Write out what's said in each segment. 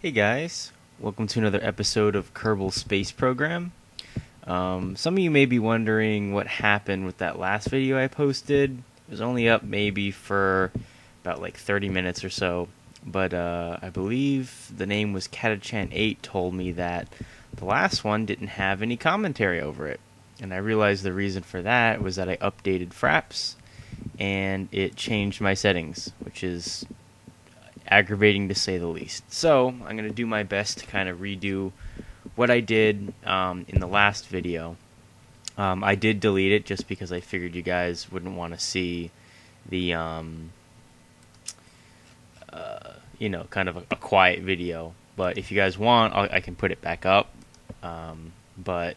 Hey guys, welcome to another episode of Kerbal Space Program. Um, some of you may be wondering what happened with that last video I posted. It was only up maybe for about like 30 minutes or so, but uh, I believe the name was Katachan8 told me that the last one didn't have any commentary over it. And I realized the reason for that was that I updated Fraps and it changed my settings, which is aggravating to say the least. So I'm going to do my best to kind of redo what I did um, in the last video. Um, I did delete it just because I figured you guys wouldn't want to see the, um, uh, you know, kind of a, a, quiet video. But if you guys want, I'll, i can put it back up. Um, but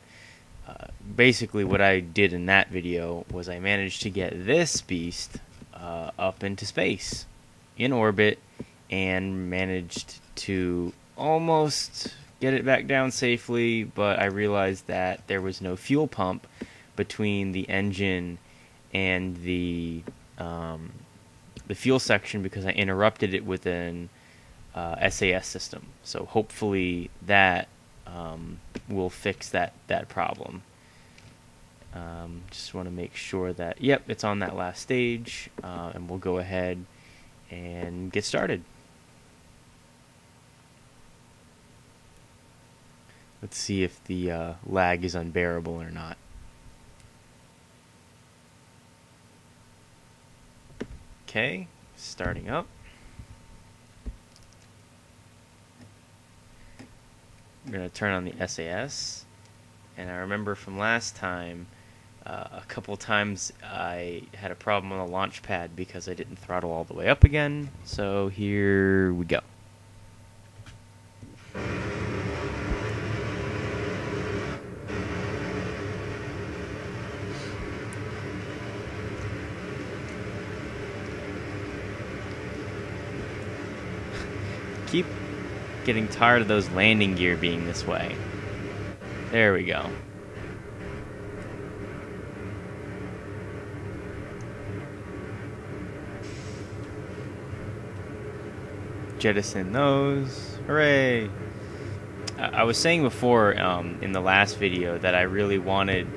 uh, basically, what I did in that video was I managed to get this beast uh, up into space, in orbit, and managed to almost get it back down safely, but I realized that there was no fuel pump between the engine and the um, the fuel section because I interrupted it with an uh, SAS system. So hopefully that um, will fix that that problem. Um, just want to make sure that yep, it's on that last stage, uh, and we'll go ahead and get started. Let's see if the uh, lag is unbearable or not. Okay, starting up. I'm going to turn on the SAS. And I remember from last time, uh, a couple times I had a problem on the launch pad because I didn't throttle all the way up again. So here we go. Keep getting tired of those landing gear being this way. There we go. Jettison those. Hooray! I was saying before um, in the last video that I really wanted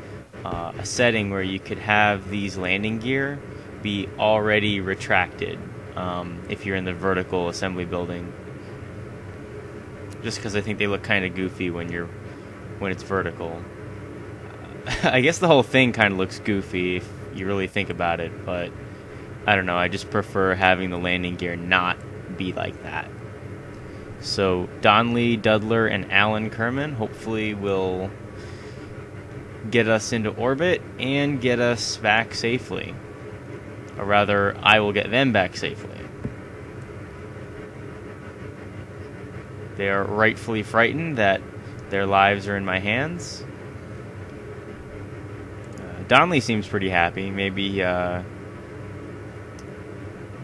uh, a setting where you could have these landing gear be already retracted um, if you're in the vertical assembly building just because I think they look kind of goofy when you're when it's vertical. I guess the whole thing kind of looks goofy if you really think about it, but I don't know. I just prefer having the landing gear not be like that. So Donley, Dudler, and Alan Kerman hopefully will get us into orbit and get us back safely. Or rather, I will get them back safely. They are rightfully frightened that their lives are in my hands. Uh, Donley seems pretty happy. Maybe uh,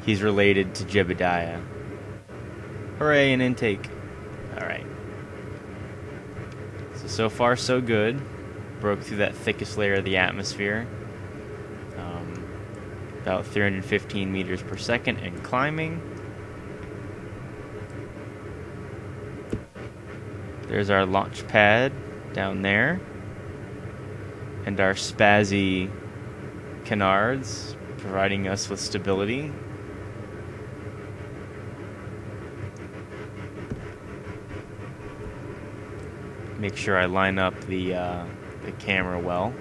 he's related to Jebediah. Hooray, an intake. Alright. So, so far, so good. Broke through that thickest layer of the atmosphere. Um, about 315 meters per second and climbing. There's our launch pad down there. And our spazzy canards providing us with stability. Make sure I line up the, uh, the camera well.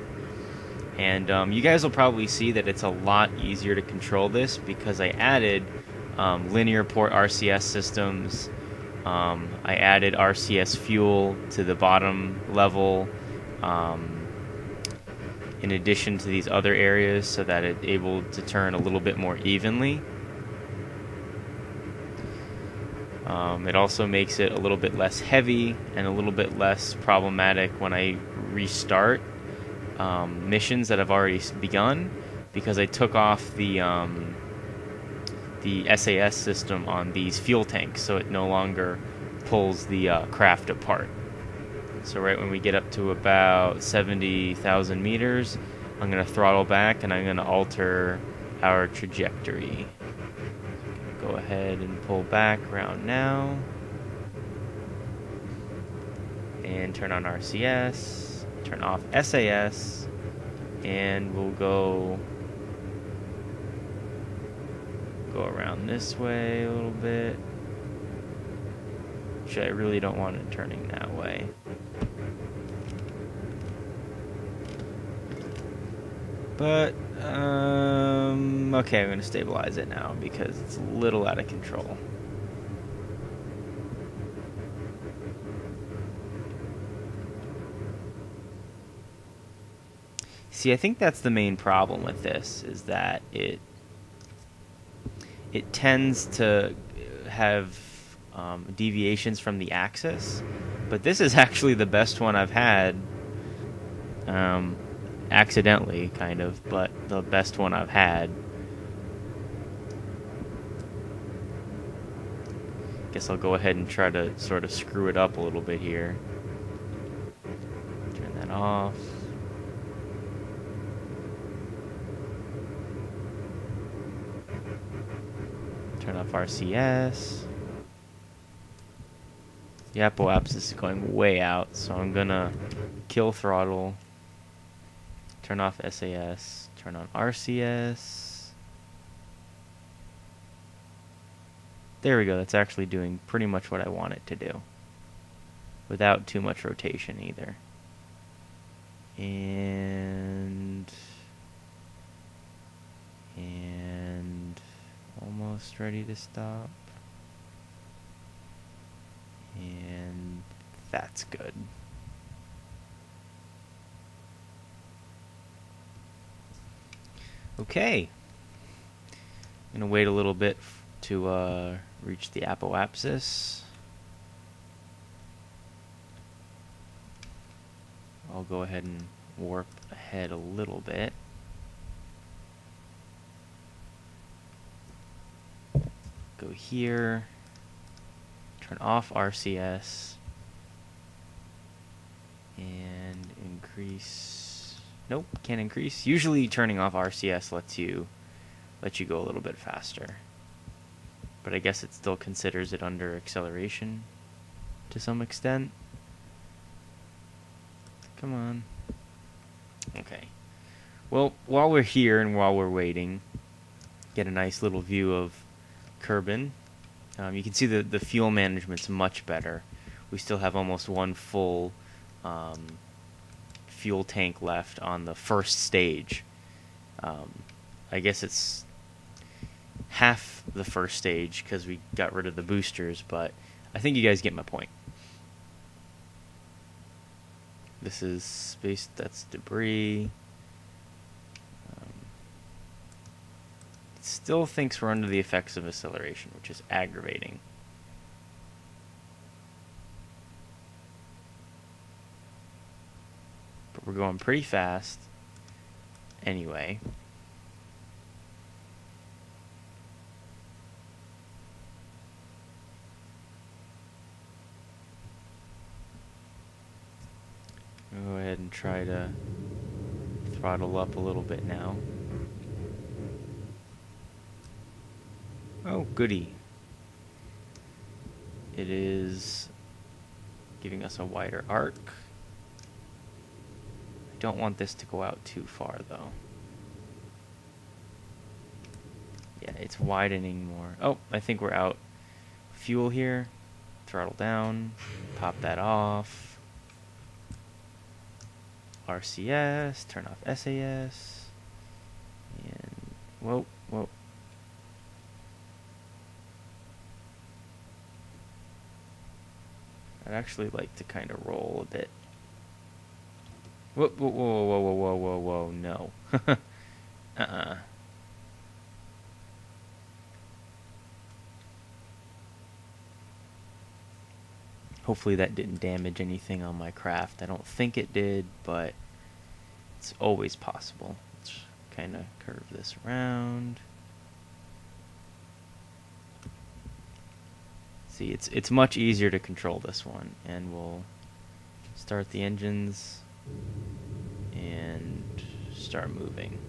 And um, you guys will probably see that it's a lot easier to control this because I added um, linear port RCS systems um, I added RCS fuel to the bottom level um, in addition to these other areas so that it's able to turn a little bit more evenly. Um, it also makes it a little bit less heavy and a little bit less problematic when I restart um, missions that have already begun because I took off the um, the SAS system on these fuel tanks so it no longer pulls the uh, craft apart. So right when we get up to about 70,000 meters, I'm going to throttle back and I'm going to alter our trajectory. Go ahead and pull back around now. and turn on RCS, turn off SAS, and we'll go go around this way a little bit. Actually, I really don't want it turning that way. But, um, okay, I'm going to stabilize it now because it's a little out of control. See, I think that's the main problem with this is that it it tends to have um, deviations from the axis, but this is actually the best one I've had. Um, accidentally, kind of, but the best one I've had. Guess I'll go ahead and try to sort of screw it up a little bit here. Turn that off. Turn off RCS. The Apple apoapsis is going way out, so I'm gonna kill throttle, turn off SAS, turn on RCS. There we go, that's actually doing pretty much what I want it to do. Without too much rotation either. And... And... Almost ready to stop. And that's good. Okay. I'm going to wait a little bit to uh, reach the apoapsis. I'll go ahead and warp ahead a little bit. Go here turn off RCS and increase nope can't increase. Usually turning off RCS lets you let you go a little bit faster but I guess it still considers it under acceleration to some extent. Come on. Okay. Well while we're here and while we're waiting get a nice little view of Kerbin um, you can see the, the fuel management's much better. We still have almost one full um, fuel tank left on the first stage. Um, I guess it's half the first stage because we got rid of the boosters, but I think you guys get my point. This is space, that's debris. Still thinks we're under the effects of acceleration, which is aggravating. But we're going pretty fast anyway. Go ahead and try to throttle up a little bit now. Oh, goody. It is giving us a wider arc. I don't want this to go out too far, though. Yeah, it's widening more. Oh, I think we're out. Fuel here. Throttle down. Pop that off. RCS. Turn off SAS. And, whoa, whoa. I'd actually like to kind of roll a bit. Whoa, whoa, whoa, whoa, whoa, whoa, whoa, whoa, no. uh-uh. Hopefully that didn't damage anything on my craft. I don't think it did, but it's always possible. Let's kind of curve this around. see, it's it's much easier to control this one, and we'll start the engines and start moving.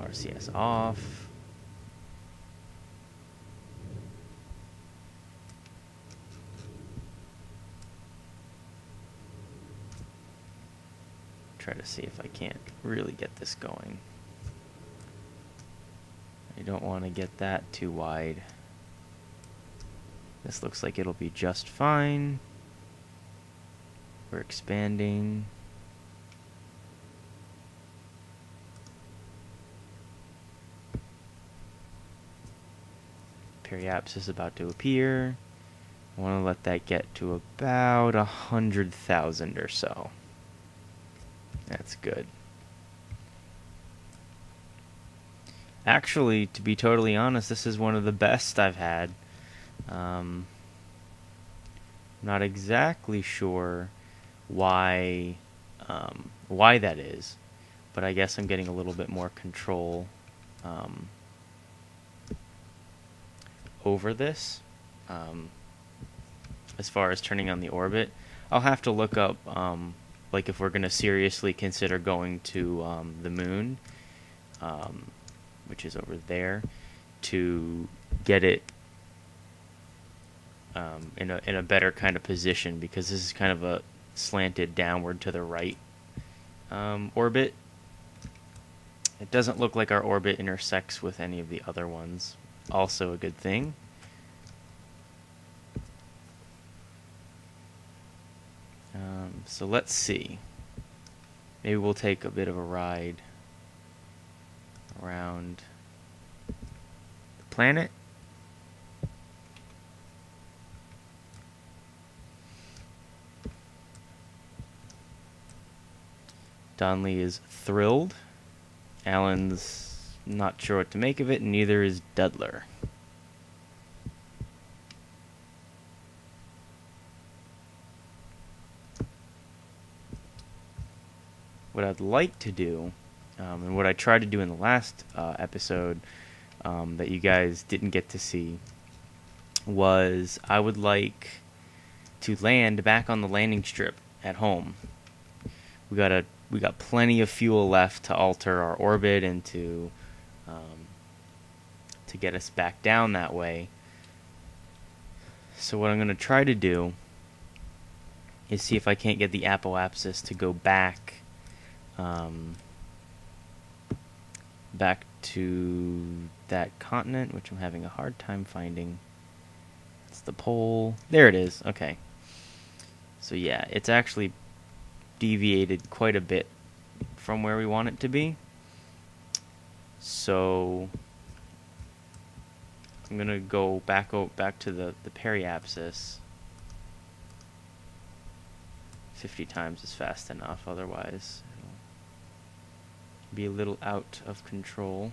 RCS off. Try to see if I can't really get this going. I don't want to get that too wide. This looks like it'll be just fine. We're expanding. Periapsis is about to appear. I want to let that get to about a hundred thousand or so. That's good. Actually, to be totally honest, this is one of the best I've had. Um, not exactly sure why um, why that is, but I guess I'm getting a little bit more control um, over this. Um, as far as turning on the orbit, I'll have to look up um, like if we're going to seriously consider going to um, the moon, which is over there, to get it um, in a in a better kind of position because this is kind of a slanted downward to the right um, orbit. It doesn't look like our orbit intersects with any of the other ones. Also a good thing. Um, so let's see. Maybe we'll take a bit of a ride around the planet. Donley is thrilled. Alan's not sure what to make of it, and neither is Dudler. What I'd like to do, um, and what I tried to do in the last uh, episode um, that you guys didn't get to see, was I would like to land back on the landing strip at home. We got a we got plenty of fuel left to alter our orbit and to um, to get us back down that way. So what I'm going to try to do is see if I can't get the apoapsis to go back um, back to that continent, which I'm having a hard time finding. It's the pole. There it is. Okay. So yeah, it's actually deviated quite a bit from where we want it to be. So I'm gonna go back o- back to the the periapsis. 50 times is fast enough, otherwise it'll be a little out of control.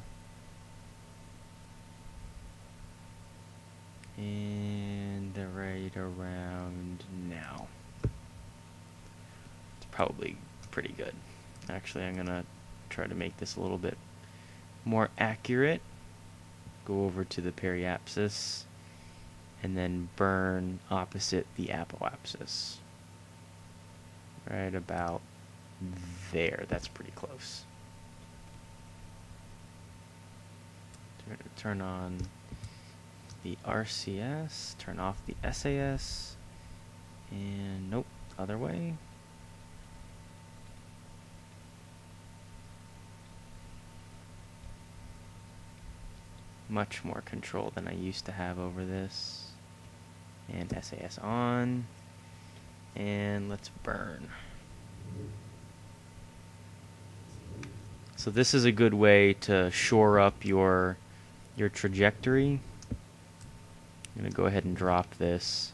And right around now probably pretty good. Actually, I'm going to try to make this a little bit more accurate. Go over to the periapsis and then burn opposite the apoapsis. Right about there. That's pretty close. Turn on the RCS, turn off the SAS, and nope, other way. Much more control than I used to have over this. And SAS on. And let's burn. So this is a good way to shore up your your trajectory. I'm going to go ahead and drop this.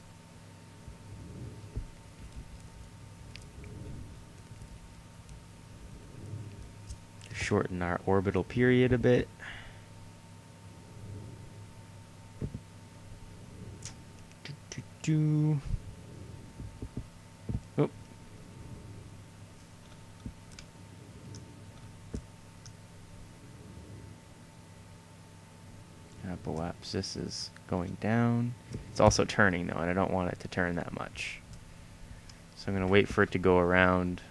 Shorten our orbital period a bit. Do. Oh. Apoapsis is going down. It's also turning though, and I don't want it to turn that much. So I'm going to wait for it to go around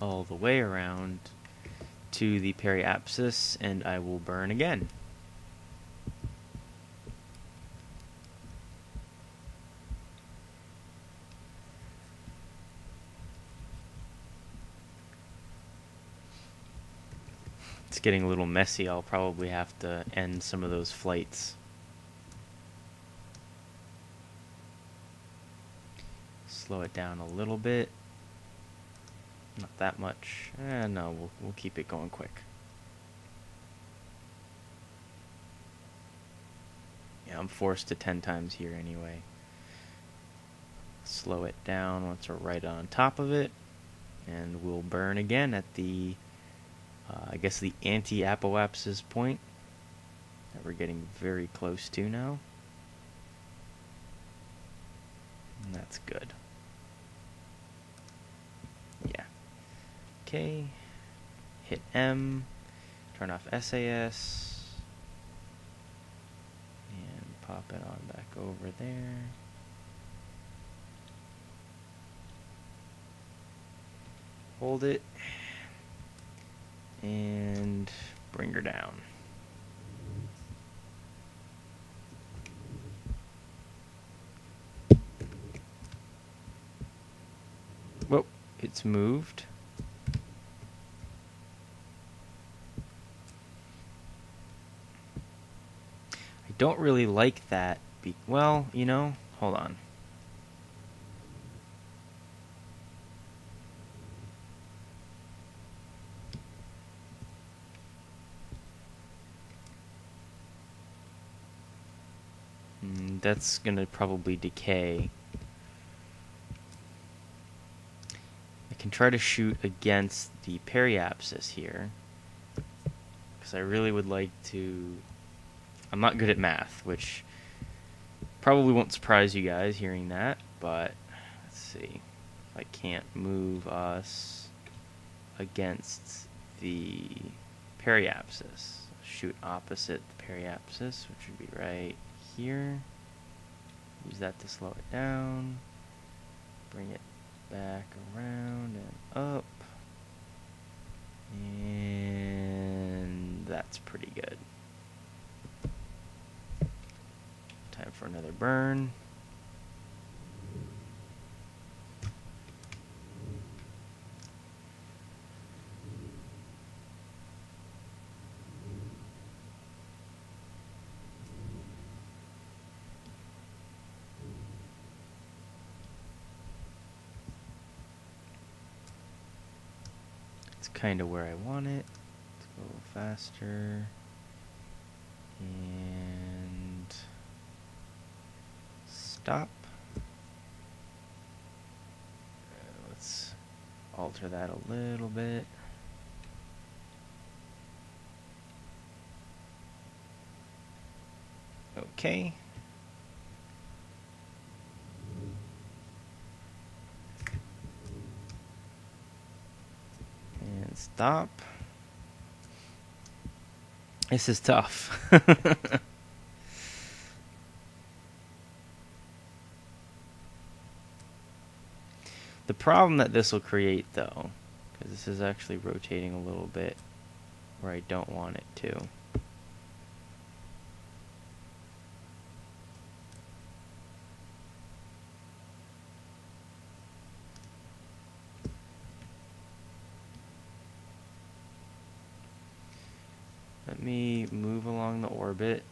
all the way around to the periapsis and I will burn again. It's getting a little messy. I'll probably have to end some of those flights. Slow it down a little bit. Not that much. Eh, no, we'll, we'll keep it going quick. Yeah, I'm forced to 10 times here anyway. Slow it down once we're right on top of it. And we'll burn again at the, uh, I guess, the anti-apoapsis point that we're getting very close to now. And that's good. OK. Hit M. Turn off SAS. And pop it on back over there. Hold it. And bring her down. Whoa, it's moved. Don't really like that. Be- well, you know, hold on. Mm, that's gonna probably decay. I can try to shoot against the periapsis here. Because I really would like to I'm not good at math, which probably won't surprise you guys hearing that, but let's see. I can't move us against the periapsis, shoot opposite the periapsis, which would be right here. Use that to slow it down. Bring it back around and up. And that's pretty good. Time for another burn. It's kind of where I want it. Go faster. And stop. Uh, let's alter that a little bit. Okay. And stop. This is tough. problem that this will create though, because this is actually rotating a little bit where I don't want it to. Let me move along the orbit.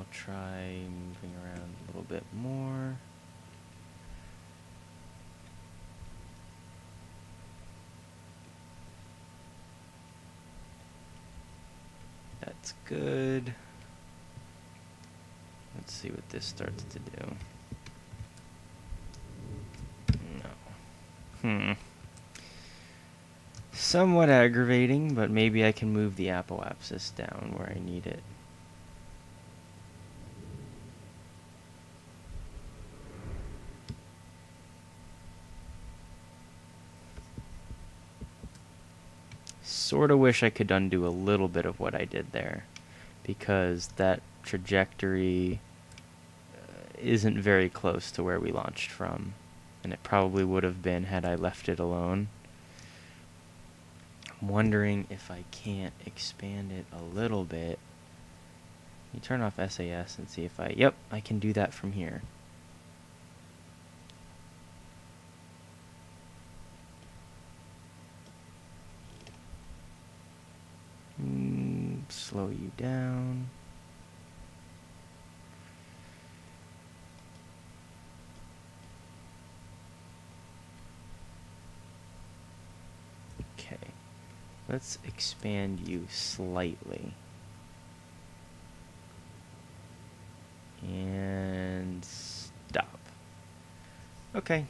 I'll try moving around a little bit more. That's good. Let's see what this starts to do. No. Hmm. Somewhat aggravating, but maybe I can move the apoapsis down where I need it. Sort of wish I could undo a little bit of what I did there because that trajectory uh, isn't very close to where we launched from and it probably would have been had I left it alone. I'm wondering if I can't expand it a little bit. You turn off SAS and see if I, yep, I can do that from here. Mm, slow you down. Okay, let's expand you slightly. And stop. Okay.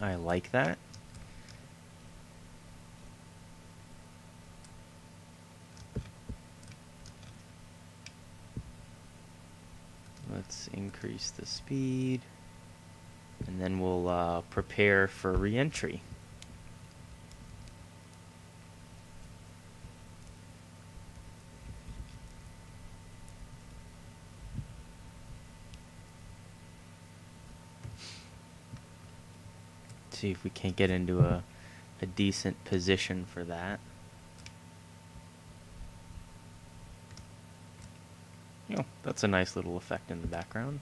I like that. Let's increase the speed. And then we'll uh, prepare for reentry. See if we can't get into a, a decent position for that. You know, that's a nice little effect in the background.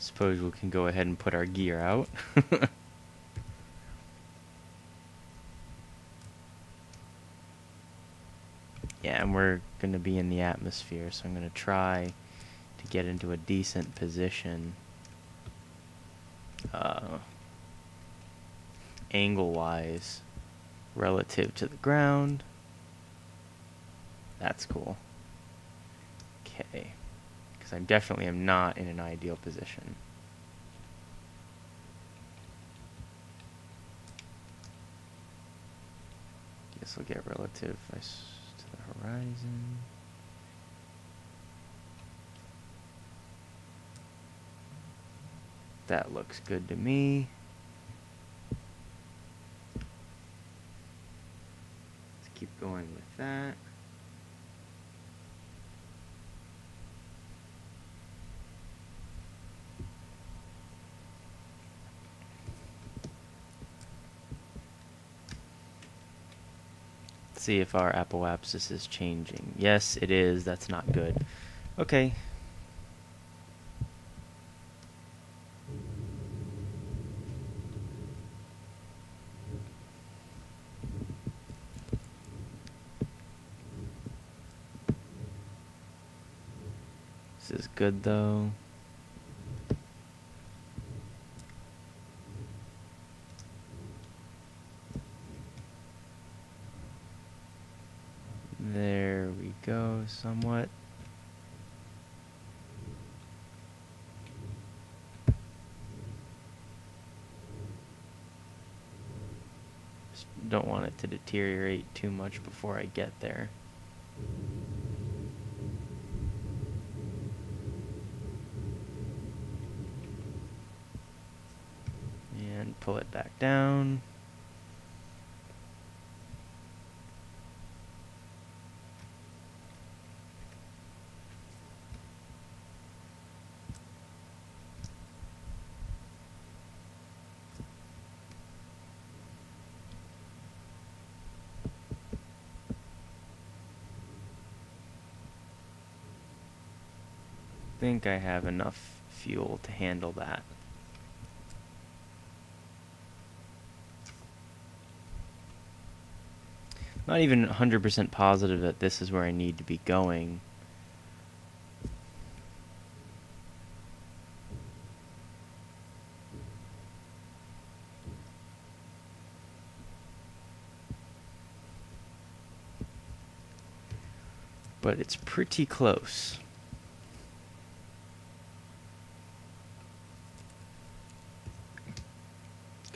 Suppose we can go ahead and put our gear out. yeah, and we're going to be in the atmosphere, so I'm going to try to get into a decent position uh, angle-wise relative to the ground. That's cool. Okay. Because I definitely am not in an ideal position. Guess I'll get relative to the horizon. That looks good to me. Let's keep going with that. See if our apoapsis is changing. Yes, it is. That's not good. Okay. This is good though. There we go, somewhat. Just don't want it to deteriorate too much before I get there. And pull it back down. Think I have enough fuel to handle that. Not even 100% positive that this is where I need to be going. But it's pretty close.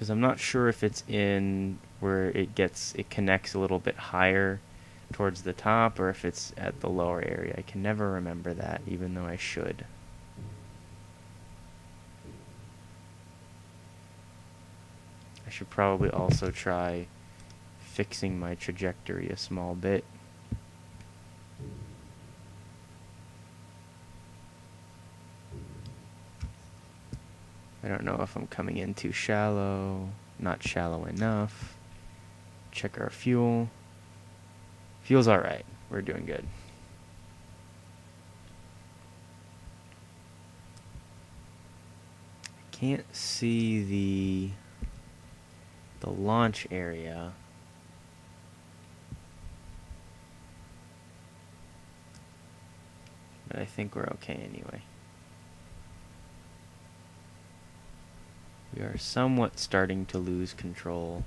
Because I'm not sure if it's in where it gets it connects a little bit higher towards the top or if it's at the lower area. I can never remember that even though I should. I should probably also try fixing my trajectory a small bit. Know if I'm coming in too shallow, not shallow enough. Check our fuel. Fuel's alright. We're doing good. I can't see the the launch area. But I think we're okay anyway. We are somewhat starting to lose control.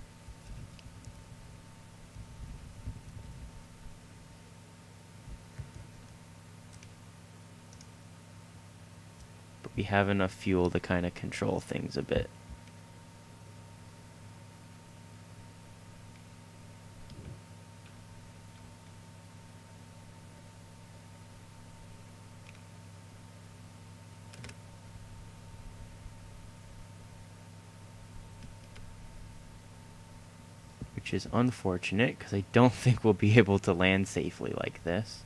But we have enough fuel to kind of control things a bit. Is unfortunate because I don't think we'll be able to land safely like this.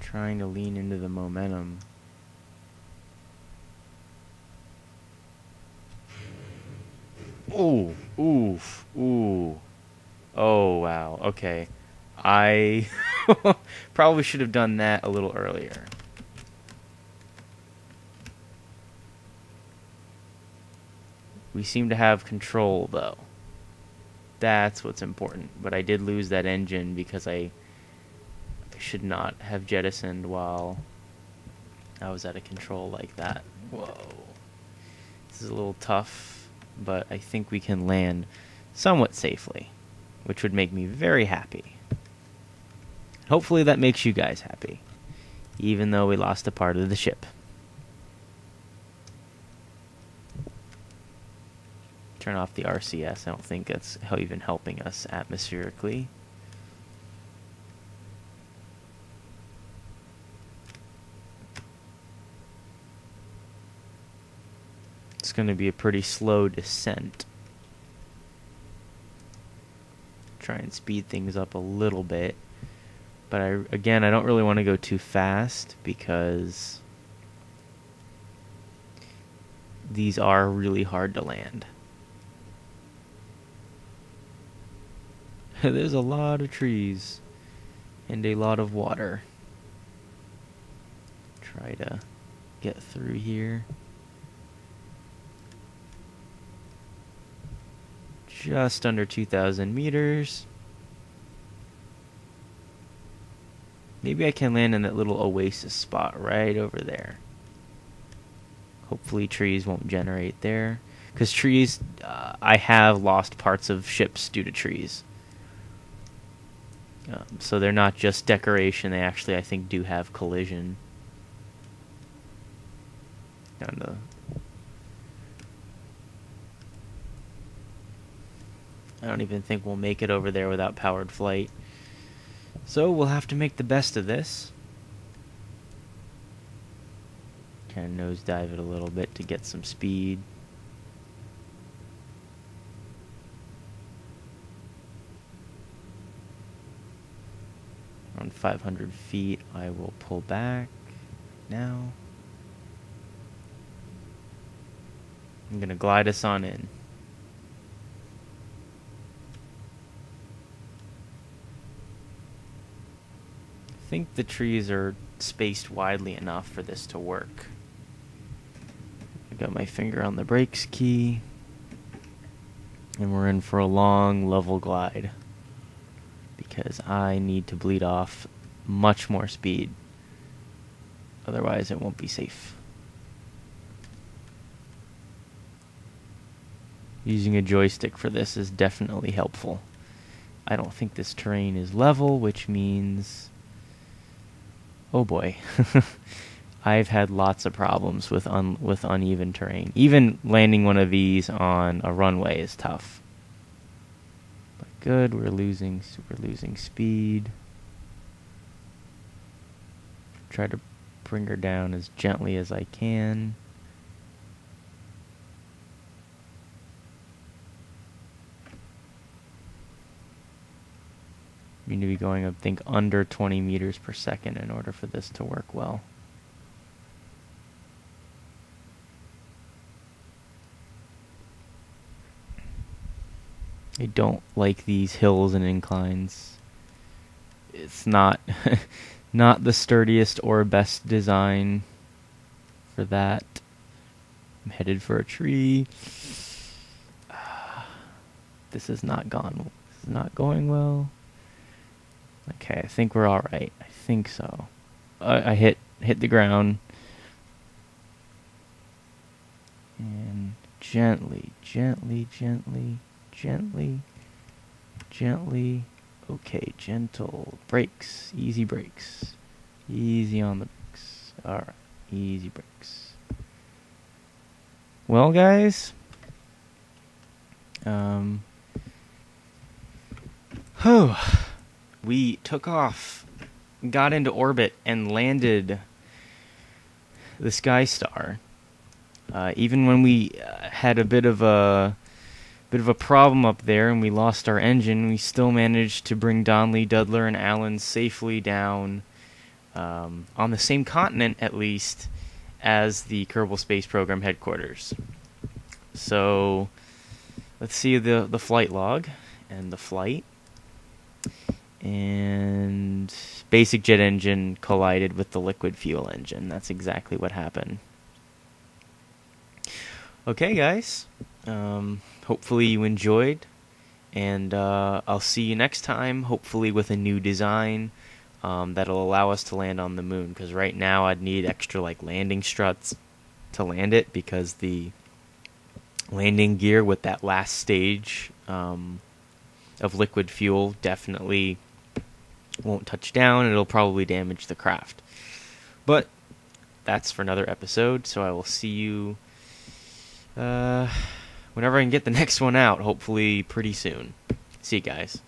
Trying to lean into the momentum. Ooh, oof, ooh. Oh, wow. Okay. I probably should have done that a little earlier. We seem to have control, though. That's what's important. But I did lose that engine because I should not have jettisoned while I was out of control like that. Whoa. This is a little tough but I think we can land somewhat safely, which would make me very happy. Hopefully, that makes you guys happy, even though we lost a part of the ship. Turn off the RCS. I don't think that's even helping us atmospherically. Going to be a pretty slow descent. Try and speed things up a little bit. But I again, I don't really want to go too fast because these are really hard to land. There's a lot of trees and a lot of water. Try to get through here. Just under 2,000 meters. Maybe I can land in that little oasis spot right over there. Hopefully trees won't generate there. Because trees, uh, I have lost parts of ships due to trees. Um, so they're not just decoration, they actually, I think, do have collision. Down to I don't even think we'll make it over there without powered flight. So we'll have to make the best of this. Kind of nosedive it a little bit to get some speed. Around 500 feet, I will pull back now. I'm going to glide us on in. Think the trees are spaced widely enough for this to work. I got my finger on the brakes key. And we're in for a long level glide. Because I need to bleed off much more speed. Otherwise it won't be safe. Using a joystick for this is definitely helpful. I don't think this terrain is level, which means Oh boy. I've had lots of problems with un- with uneven terrain. Even landing one of these on a runway is tough. But good, we're losing we're losing speed. Try to bring her down as gently as I can. Need to be going, I think, under 20 meters per second in order for this to work well. I don't like these hills and inclines. It's not not the sturdiest or best design for that. I'm headed for a tree. This is not gone. This is not going well. Okay, I think we're all right. I think so. I, I hit hit the ground and gently, gently, gently gently, gently. Okay, gentle brakes, easy brakes, easy on the brakes. All right, easy brakes. Well, guys, um, oh, we took off, got into orbit, and landed the Skystar. Uh, even when we uh, had a bit of a bit of a problem up there and we lost our engine, we still managed to bring Donnelly, Dudler, and Allen safely down um, on the same continent, at least, as the Kerbal Space Program headquarters. So let's see the, the flight log and the flight. And basic jet engine collided with the liquid fuel engine. That's exactly what happened. Okay, guys. Um, hopefully you enjoyed, and uh, I'll see you next time. Hopefully with a new design um, that'll allow us to land on the moon. Because right now I'd need extra like landing struts to land it because the landing gear with that last stage um, of liquid fuel definitely won't touch down. It'll probably damage the craft. But that's for another episode. So I will see you uh, whenever I can get the next one out, hopefully pretty soon. See you guys.